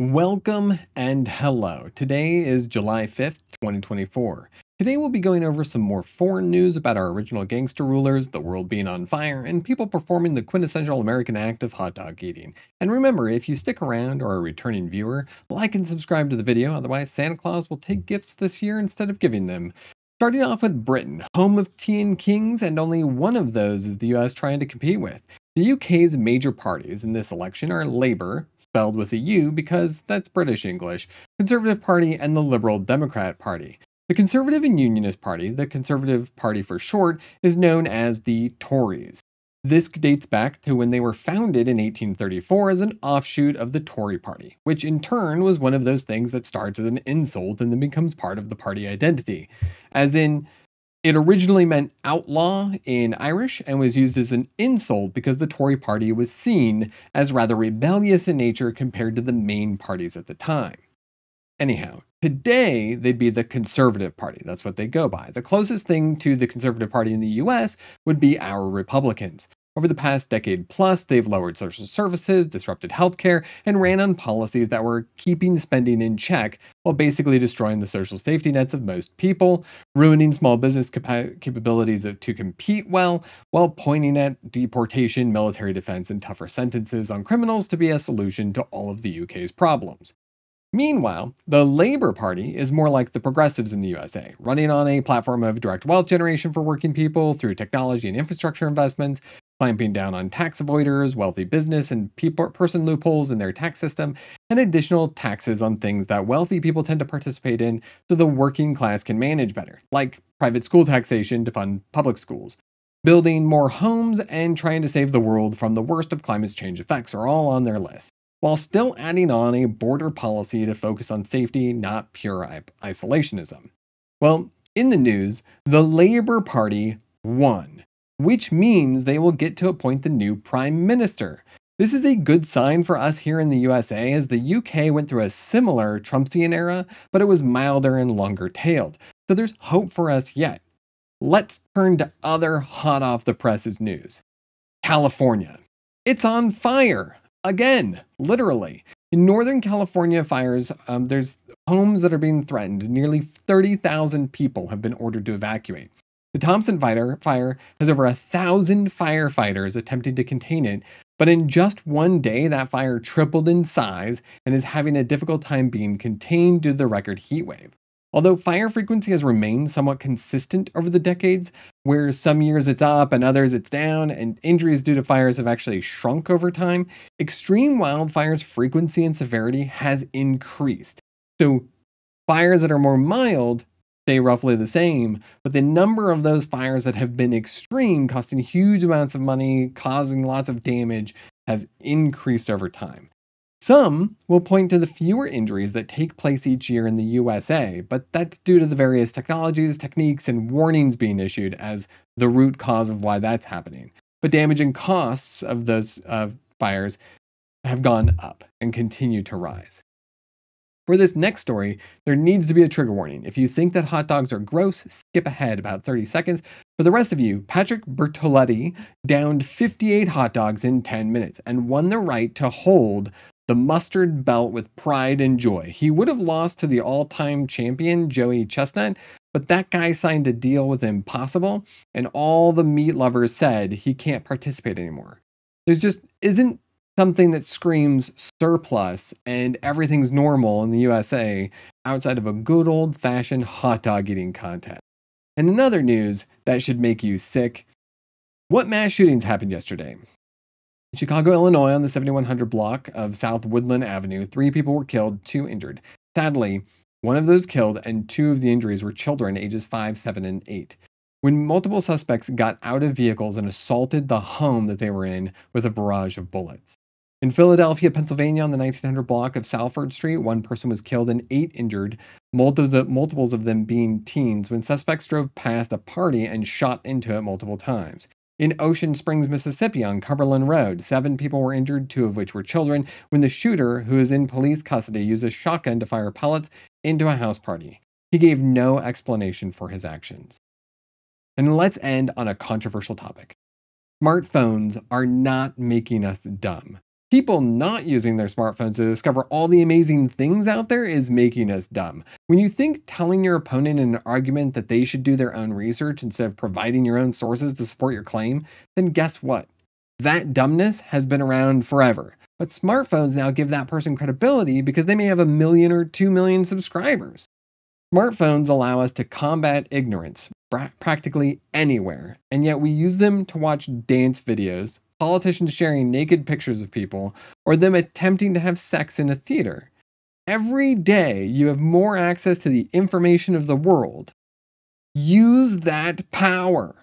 Welcome and hello. Today is July 5th, 2024. Today we'll be going over some more foreign news about our original gangster rulers, the world being on fire, and people performing the quintessential American act of hot dog eating. And remember, if you stick around or are a returning viewer, like and subscribe to the video, otherwise Santa Claus will take gifts this year instead of giving them. Starting off with Britain, home of tea and kings, and only one of those is the US trying to compete with. The UK's major parties in this election are Labour, spelled with a U because that's British English, Conservative Party, and the Liberal Democrat Party. The Conservative and Unionist Party, the Conservative Party for short, is known as the Tories. This dates back to when they were founded in 1834 as an offshoot of the Tory Party, which in turn was one of those things that starts as an insult and then becomes part of the party identity. As in, it originally meant outlaw in Irish and was used as an insult because the Tory party was seen as rather rebellious in nature compared to the main parties at the time. Anyhow, today they'd be the Conservative Party. That's what they go by. The closest thing to the Conservative Party in the US would be our Republicans. Over the past decade plus, they've lowered social services, disrupted healthcare, and ran on policies that were keeping spending in check while basically destroying the social safety nets of most people, ruining small business capa- capabilities to compete well, while pointing at deportation, military defense, and tougher sentences on criminals to be a solution to all of the UK's problems. Meanwhile, the Labour Party is more like the progressives in the USA, running on a platform of direct wealth generation for working people through technology and infrastructure investments, clamping down on tax avoiders, wealthy business, and person loopholes in their tax system, and additional taxes on things that wealthy people tend to participate in so the working class can manage better, like private school taxation to fund public schools. Building more homes and trying to save the world from the worst of climate change effects are all on their list, while still adding on a border policy to focus on safety, not pure isolationism. Well, in the news, the Labour Party won which means they will get to appoint the new prime minister. This is a good sign for us here in the USA as the UK went through a similar Trumpsian era, but it was milder and longer tailed. So there's hope for us yet. Let's turn to other hot off the presses news. California. It's on fire. Again, literally. In Northern California fires, um, there's homes that are being threatened. Nearly 30,000 people have been ordered to evacuate. The Thompson fire has over a thousand firefighters attempting to contain it, but in just one day, that fire tripled in size and is having a difficult time being contained due to the record heat wave. Although fire frequency has remained somewhat consistent over the decades, where some years it's up and others it's down, and injuries due to fires have actually shrunk over time, extreme wildfires' frequency and severity has increased. So, fires that are more mild stay roughly the same, but the number of those fires that have been extreme, costing huge amounts of money, causing lots of damage, has increased over time. Some will point to the fewer injuries that take place each year in the USA, but that's due to the various technologies, techniques, and warnings being issued as the root cause of why that's happening. But damage and costs of those uh, fires have gone up and continue to rise. For this next story, there needs to be a trigger warning. If you think that hot dogs are gross, skip ahead about 30 seconds. For the rest of you, Patrick Bertoletti downed 58 hot dogs in 10 minutes and won the right to hold the mustard belt with pride and joy. He would have lost to the all time champion, Joey Chestnut, but that guy signed a deal with Impossible, and all the meat lovers said he can't participate anymore. There's just isn't something that screams surplus and everything's normal in the USA outside of a good old fashioned hot dog eating contest. And another news that should make you sick, what mass shootings happened yesterday? In Chicago, Illinois, on the 7100 block of South Woodlawn Avenue, three people were killed, two injured. Sadly, one of those killed and two of the injuries were children ages 5, 7, and 8. When multiple suspects got out of vehicles and assaulted the home that they were in with a barrage of bullets. In Philadelphia, Pennsylvania, on the 1900 block of Salford Street, one person was killed and eight injured, multiples of them being teens, when suspects drove past a party and shot into it multiple times. In Ocean Springs, Mississippi, on Cumberland Road, seven people were injured, two of which were children, when the shooter, who is in police custody, used a shotgun to fire pellets into a house party. He gave no explanation for his actions. And let's end on a controversial topic. Smartphones are not making us dumb. People not using their smartphones to discover all the amazing things out there is making us dumb. When you think telling your opponent in an argument that they should do their own research instead of providing your own sources to support your claim, then guess what? That dumbness has been around forever. But smartphones now give that person credibility because they may have a million or two million subscribers. Smartphones allow us to combat ignorance practically anywhere, and yet we use them to watch dance videos, politicians sharing naked pictures of people, or them attempting to have sex in a theater. Every day you have more access to the information of the world. Use that power.